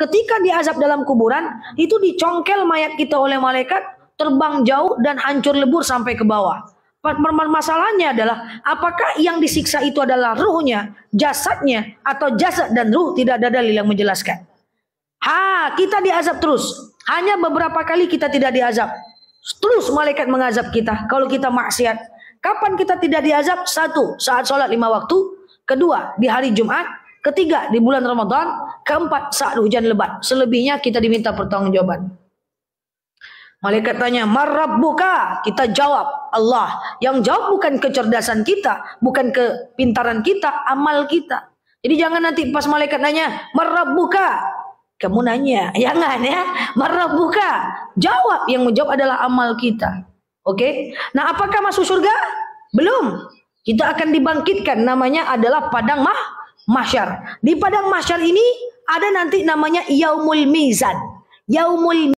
ketika diazab dalam kuburan, itu dicongkel mayat kita oleh malaikat, terbang jauh dan hancur lebur sampai ke bawah. Masalahnya adalah apakah yang disiksa itu adalah ruhnya, jasadnya, atau jasad dan ruh tidak ada dalil yang menjelaskan. Ha, kita diazab terus. Hanya beberapa kali kita tidak diazab. Terus malaikat mengazab kita kalau kita maksiat. Kapan kita tidak diazab? Satu, saat sholat lima waktu. Kedua, di hari Jumat. Ketiga, di bulan Ramadan. Keempat, saat hujan lebat. Selebihnya kita diminta pertanggungjawaban. Malaikat tanya, "Marabbuka?" Kita jawab, Allah. Yang jawab bukan kecerdasan kita, bukan kepintaran kita, amal kita. Jadi jangan nanti pas malaikat nanya, "Marabbuka?" Kamu nanya, jangan ya. Marabbuka? Jawab yang menjawab adalah amal kita. Oke? Nah, apakah masuk surga? Belum. Kita akan dibangkitkan namanya adalah padang mah mahsyar. Di padang mahsyar ini ada nanti namanya yaumul mizan. Yaumul